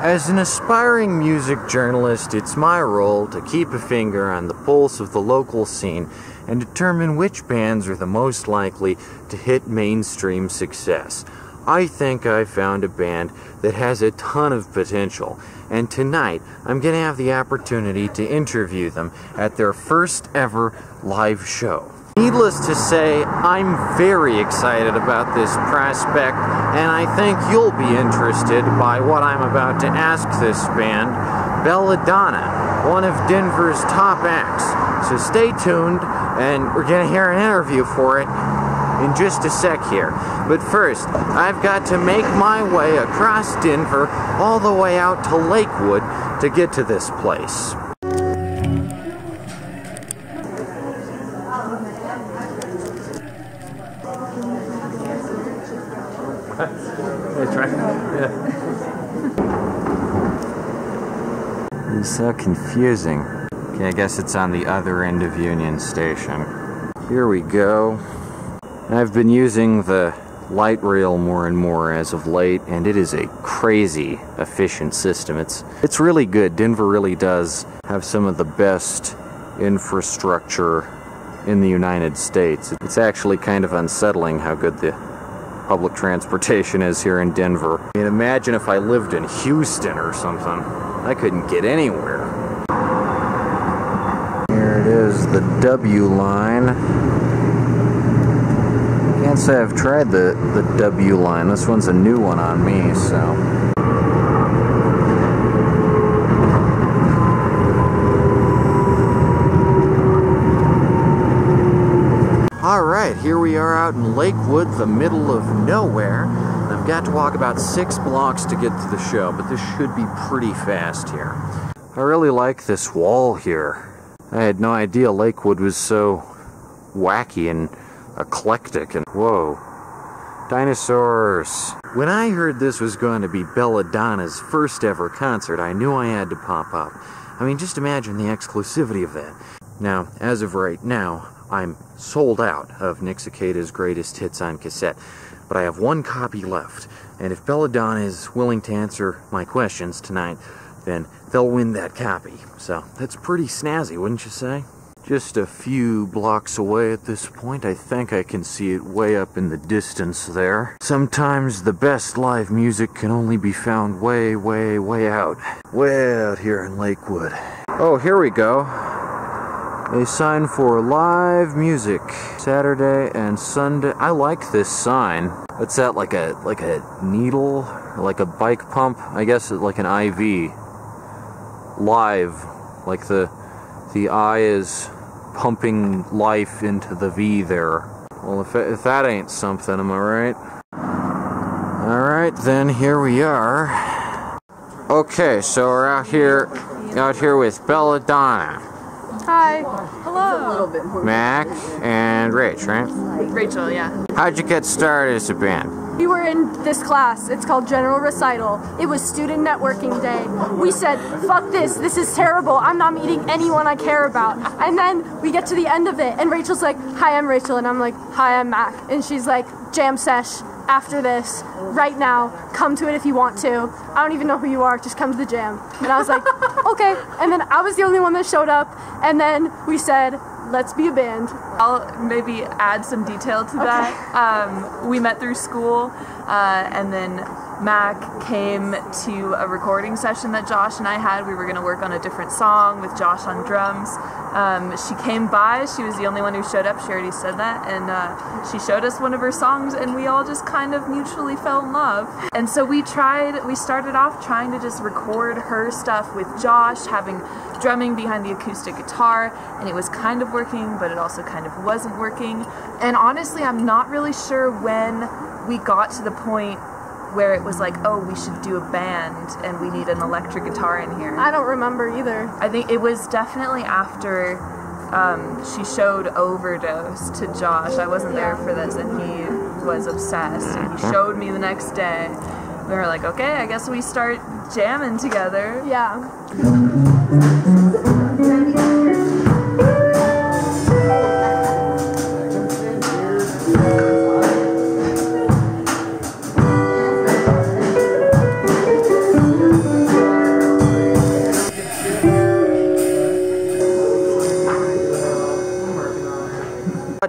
As an aspiring music journalist, it's my role to keep a finger on the pulse of the local scene and determine which bands are the most likely to hit mainstream success. I think I found a band that has a ton of potential, and tonight I'm going to have the opportunity to interview them at their first ever live show. Needless to say, I'm very excited about this prospect, and I think you'll be interested by what I'm about to ask this band, Belladonna, one of Denver's top acts. So stay tuned, and we're going to hear an interview for it in just a sec here. But first, I've got to make my way across Denver all the way out to Lakewood to get to this place. So confusing. Okay, I guess it's on the other end of Union Station. Here we go. I've been using the light rail more and more as of late, and it is a crazy efficient system. It's it's really good. Denver really does have some of the best infrastructure in the United States. It's actually kind of unsettling how good the public transportation is here in Denver. I mean, imagine if I lived in Houston or something. I couldn't get anywhere. Here it is, the W line. Can't say I've tried the, the W line. This one's a new one on me, so. Alright, here we are out in Lakewood, the middle of nowhere. Got to walk about six blocks to get to the show, but this should be pretty fast here. I really like this wall here. I had no idea Lakewood was so wacky and eclectic and whoa. Dinosaurs. When I heard this was going to be Belladonna's first ever concert, I knew I had to pop up. I mean, just imagine the exclusivity of that. Now, as of right now, I'm sold out of Nick Sequeira's greatest hits on cassette, but I have one copy left, and if Belladonna is willing to answer my questions tonight, then they'll win that copy. So that's pretty snazzy, wouldn't you say? Just a few blocks away at this point, I think I can see it way up in the distance there. Sometimes the best live music can only be found way, way, way out. Way out here in Lakewood. Oh, here we go. A sign for live music Saturday and Sunday. I like this sign. What's that? Like a like a needle, like a bike pump? I guess it's like an IV. Live, like the the I is pumping life into the V there. Well, if if that ain't something, am I right? All right, then here we are. Okay, so we're out here, out here with Belladonna. Hi. Hello. Mack and Rach, right? Rachel, yeah. How'd you get started as a band? We were in this class. It's called General Recital. It was student networking day. We said, fuck this. This is terrible. I'm not meeting anyone I care about. And then we get to the end of it, and Rachel's like, hi, I'm Rachel. And I'm like, hi, I'm Mack. And she's like, jam sesh after this, right now. Come to it if you want to. I don't even know who you are. Just come to the jam. And I was like, okay. And then I was the only one that showed up. And then we said, let's be a band. I'll maybe add some detail to that. Um, we met through school, uh, and then Mack came to a recording session that Josh and I had. We were going to work on a different song with Josh on drums. Um, she came by. She was the only one who showed up. She already said that, and uh, she showed us one of her songs, and we all just kind of mutually fell in love. And so we tried. We started off trying to just record her stuff with Josh, having drumming behind the acoustic guitar, and it was kind of working, but it also kind of wasn't working. And honestly, I'm not really sure when we got to the point where it was like, oh, we should do a band and we need an electric guitar in here. I don't remember either. I think it was definitely after um, she showed Overdose to Josh. I wasn't there for this, and he was obsessed. And he showed me the next day. We were like, okay, I guess we start jamming together. Yeah.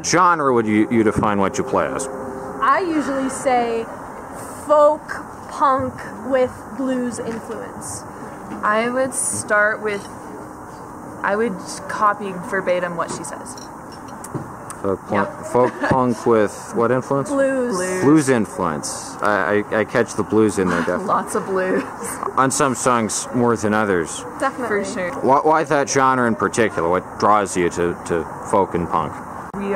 Genre would you, you define what you play as? I usually say folk punk with blues influence. I would start with. I would copy verbatim what she says. Folk punk, folk punk with what influence? Blues. Blues. Blues influence. I, I, I catch the blues in there definitely. Lots of blues, On some songs more than others. Definitely. for sure. Why, why that genre in particular? What draws you to, to folk and punk?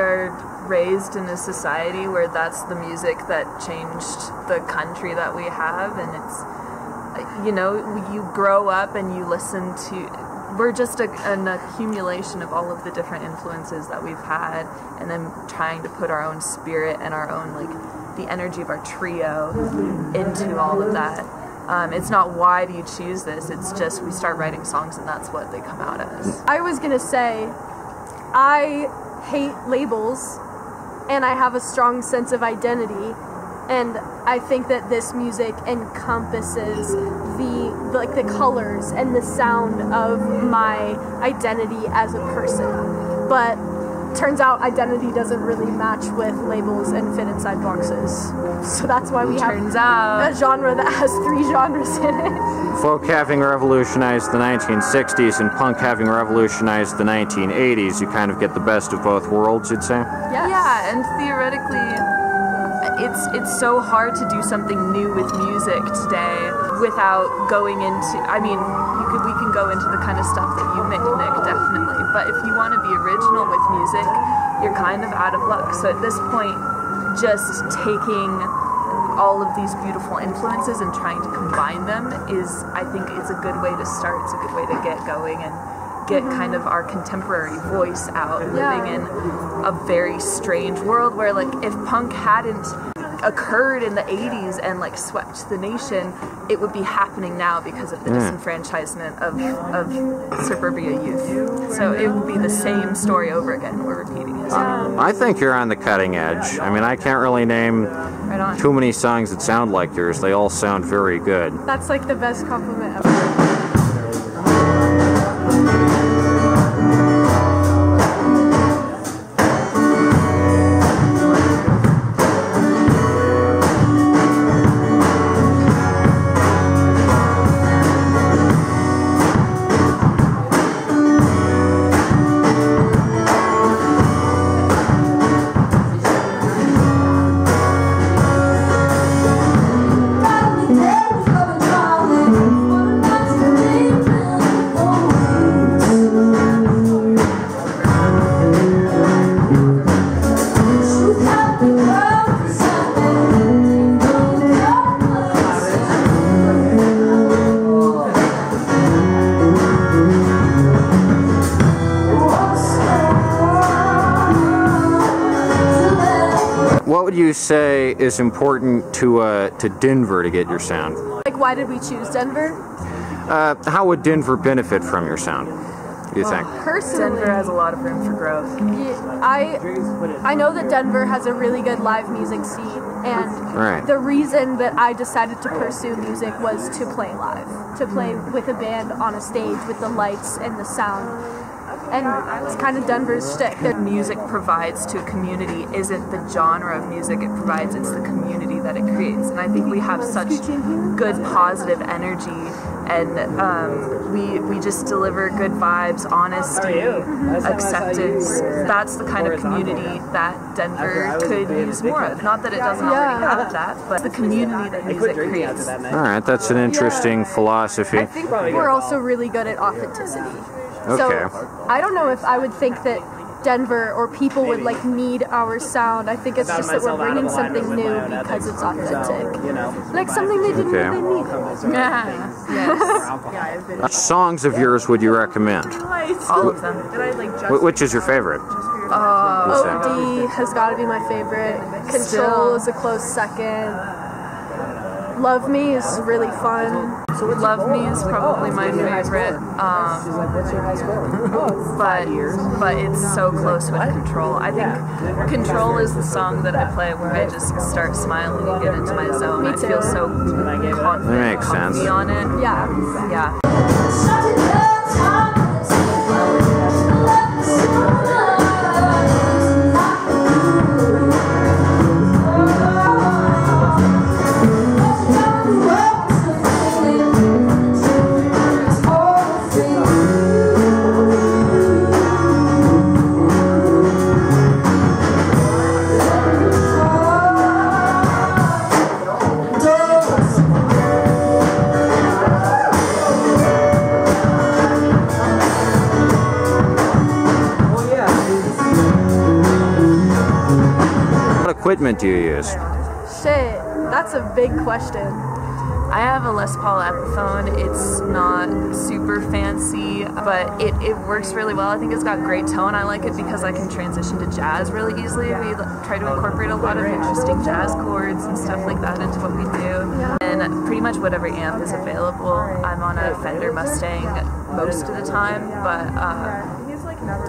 Are raised in a society where that's the music that changed the country that we have, and it's, you know, you grow up and you listen to. We're just a, an accumulation of all of the different influences that we've had, and then trying to put our own spirit and our own, like, the energy of our trio into all of that. Um, it's not why do you choose this, it's just we start writing songs and that's what they come out as. I was gonna say, I hate labels, and I have a strong sense of identity, and I think that this music encompasses the like the colors and the sound of my identity as a person. But turns out identity doesn't really match with labels and fit inside boxes. So that's why we Turns have out. a genre that has three genres in it. Folk having revolutionized the 1960s and punk having revolutionized the 1980s, you kind of get the best of both worlds, you'd say? Yes. Yeah, and theoretically, it's it's so hard to do something new with music today without going into. I mean, you could we can go into the kind of stuff that you make, Nick, definitely. But if you want to be original with music, you're kind of out of luck. So at this point, just taking all of these beautiful influences and trying to combine them is, I think, it's a good way to start. It's a good way to get going and get mm-hmm. kind of our contemporary voice out, Yeah. living in a very strange world where, like, if punk hadn't occurred in the 80s and like swept the nation it would be happening now because of the hmm. disenfranchisement of, of suburbia youth so it would be the same story over again we're repeating history I think you're on the cutting edge. I mean, I can't really name right too many songs that sound like yours. They all sound very good. That's like the best compliment ever. You say is important to uh, to Denver to get your sound? Like, why did we choose Denver? Uh, how would Denver benefit from your sound? Do you think? Personally, denver has a lot of room for growth Yeah, I I know that Denver has a really good live music scene, and Right. the reason that I decided to pursue music was to play live, to play with a band on a stage with the lights and the sound, and it's kind of Denver's shtick. They're- music provides to a community isn't the genre of music it provides it's the community that it creates. And i think we have such good positive energy and um, we we just deliver good vibes honesty acceptance. that's the kind of community that denver could use more of. not that it doesn't already have that but the community that music creates. All right, that's an interesting philosophy. I think we're also really good at authenticity. Okay. So I don't know if I would think that Denver or people would like need our sound. I think it's just that we're bringing something new because it's authentic. you know Like something they didn't Okay. know they needed. yeah yes What songs of yours would you recommend? all of them Wh- Which is your favorite? Would say. OD has got to be my favorite. Control Still. is a close second. Love Me is really fun. Love Me is probably my favorite, um, but but it's so close with Control. I think Control is the song that I play where I just start smiling and get into my zone. I feel so confident, That makes sense. on it. Yeah. Yeah. Equipment do you use? Shit, that's a big question. I have a Les Paul Epiphone. It's not super fancy, but it, it works really well. I think it's got great tone. I like it because I can transition to jazz really easily. We try to incorporate a lot of interesting jazz chords and stuff like that into what we do. And pretty much whatever amp is available. I'm on a Fender Mustang most of the time, but uh,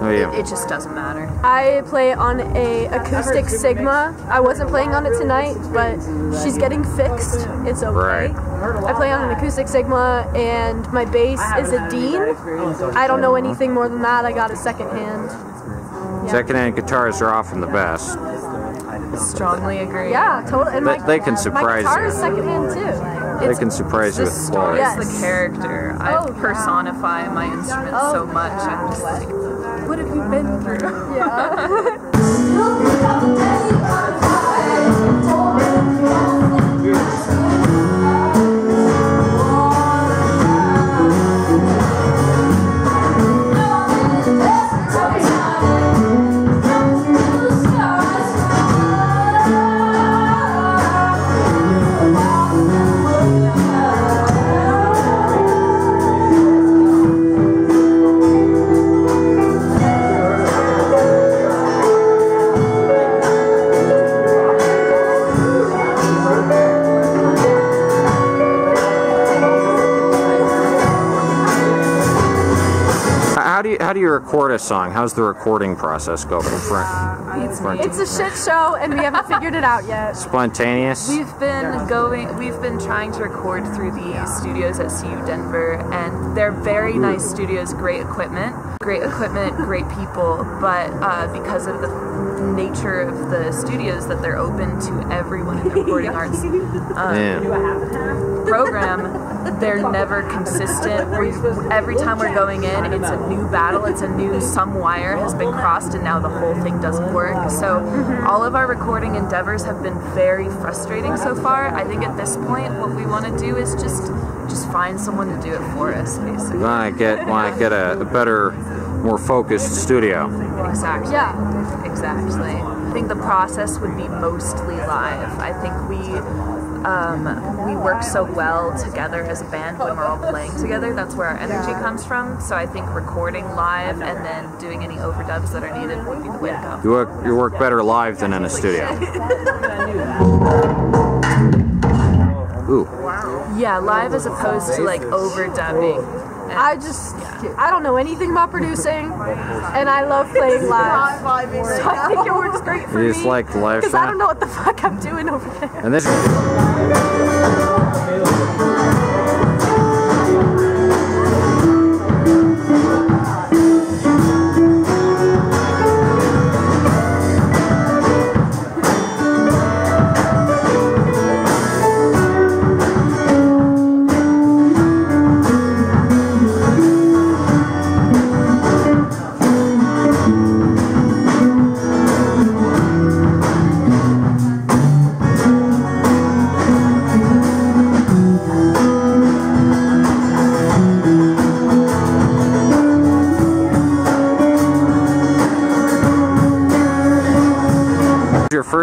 Oh yeah. it just doesn't matter. I play on a acoustic Sigma. I wasn't playing on it tonight, but she's getting fixed. It's okay. Right. I play on an acoustic Sigma, and my bass is a Dean. I don't know anything more than that. I got a second hand. Secondhand guitars are often the best. Strongly agree. Yeah, totally. And They- my, they can my surprise guitar you. is second hand too. They can surprise you The with story quality. is Yes. the character. I Oh, yeah. personify my instrument Oh, so much. I'm just like, what have you been through? Yeah. a song? How's the recording process go from front? Beats me. It's a shit show, and we haven't figured it out yet. Spontaneous? We've been going, we've been trying to record through the studios at CU Denver, and they're very nice studios, great equipment, great equipment, great people, but uh, because of the nature of the studios that they're open to everyone in the recording arts yeah. program, they're never consistent. We, every time we're going in, it's a new battle. It's a new some wire has been crossed, and now the whole thing doesn't work. So mm-hmm. all of our recording endeavors have been very frustrating so far. I think at this point, what we want to do is just just find someone to do it for us, basically. Want to get want to get a, a better, more focused studio. Exactly. Yeah. Exactly. I think the process would be mostly live. I think we um, we work so well together as a band when we're all playing together. That's where our energy comes from. So I think recording live and then doing any overdubs that are needed would be the way to go. You work you work better live than in a studio. Ooh. Yeah, live as opposed to like overdubbing. I just, I don't know anything about producing, and I love playing live. So I think it works great for You me. just like the live Because I don't know what the fuck I'm doing over there. And this is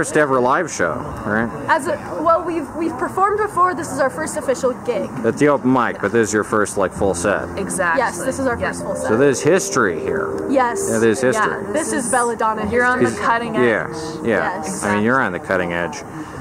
first ever live show, right? As a, well, we've we've performed before. This is our first official gig. At the open mic, but this is your first like full set. Exactly. Yes, this is our Yeah. first full set. So there's history here. yes. Yeah, there's history. Yeah. this is Belladonna. You're on the cutting edge. Yeah, yeah. Yes. I mean, you're on the cutting edge.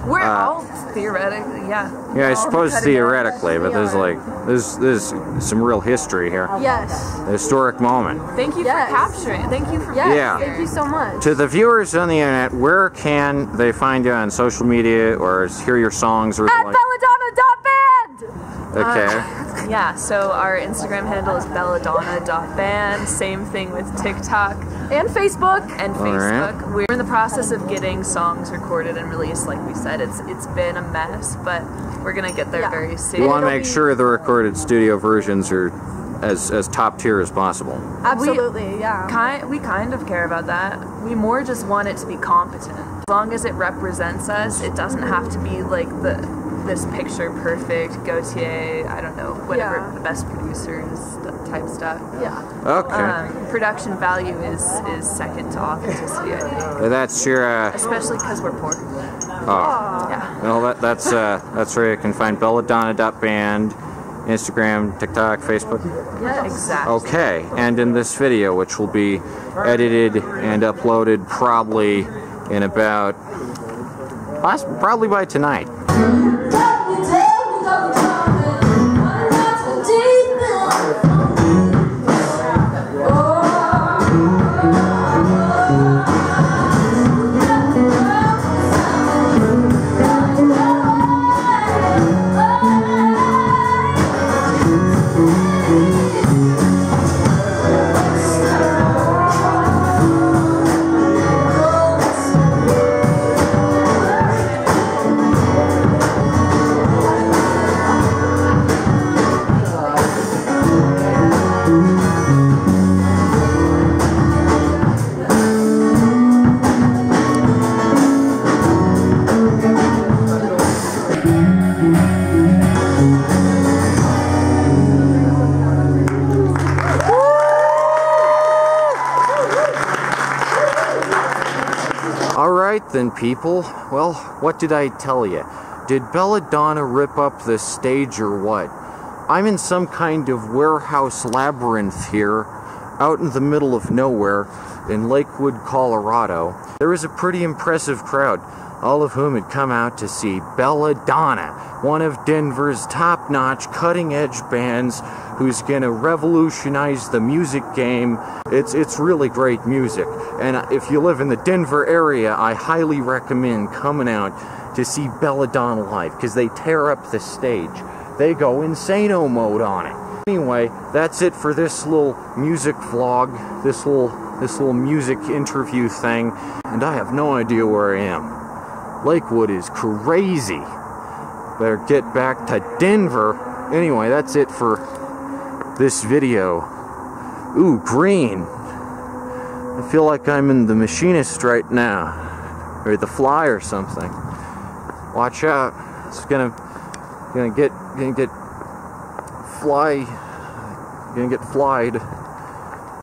We're Uh, all theoretically, yeah. Yeah, I suppose theoretically, but there's like there's there's some real history here. Yes. A historic moment. Thank you Yes. for capturing. Thank you for Yes. Yeah. Thank you so much. To the viewers on the internet, where can they find you on social media or hear your songs or At like? belladonna.band. Okay. Yeah, so our Instagram handle is belladonna.band. Same thing with TikTok And Facebook. and All right. Facebook. We're in the process of getting songs recorded and released. Like we said, it's it's been a mess, but we're gonna get there Yeah. very You soon. want to make sure the recorded studio versions are as as top tier as possible. Absolutely. yeah. Kind, we kind of care about that. We more just want it to be competent. As long as it represents us, it doesn't have to be like the this picture perfect Gautier. I don't know, whatever Yeah. the best producers type stuff. Yeah. Okay. Um, production value is is second to authenticity, I think. That's your uh, especially because we're poor. Oh. Yeah. Well, that, that's uh, that's where you can find belladonna.band, Instagram, TikTok, Facebook. Exactly. Okay, and in this video, which will be edited and uploaded probably in about, poss- probably by tonight. People. Well, what did I tell you? Did Belladonna rip up the stage or what? I'm in some kind of warehouse labyrinth here, out in the middle of nowhere, in Lakewood, Colorado. There is a pretty impressive crowd, all of whom had come out to see Belladonna, one of Denver's top-notch, cutting-edge bands who's gonna revolutionize the music game. It's it's really great music, and uh, if you live in the Denver area, I highly recommend coming out to see Belladonna live because they tear up the stage. They go insano mode on it. Anyway, that's it for this little music vlog, this little this little music interview thing, and I have no idea where I am. Lakewood is crazy. Better get back to Denver. Anyway, that's it for this video. Ooh, green. I feel like I'm in the machinist right now. Or the fly or something. Watch out. It's gonna gonna get gonna get fly gonna get flied.